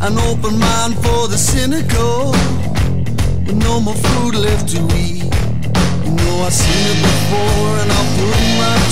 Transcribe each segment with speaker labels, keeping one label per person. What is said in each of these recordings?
Speaker 1: An open mind for the cynical. With no more food left to eat. You know I've seen it before and I'll put my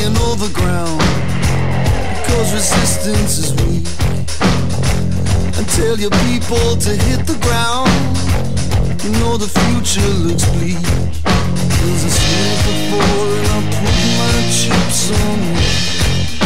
Speaker 1: lying over ground. Cause resistance is weak. And tell your people to hit the ground. You know the future looks bleak. There's a slip of four and I put my chips on.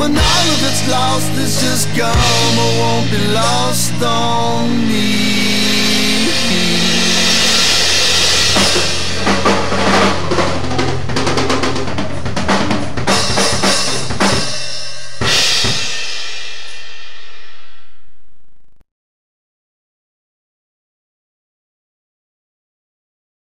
Speaker 1: When all of it's lost, it's just gone, but won't be lost on me.